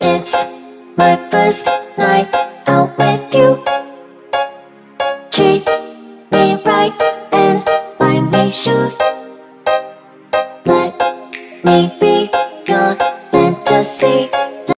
It's my first night out with you. Treat me right and buy me shoes. Let me be your fantasy.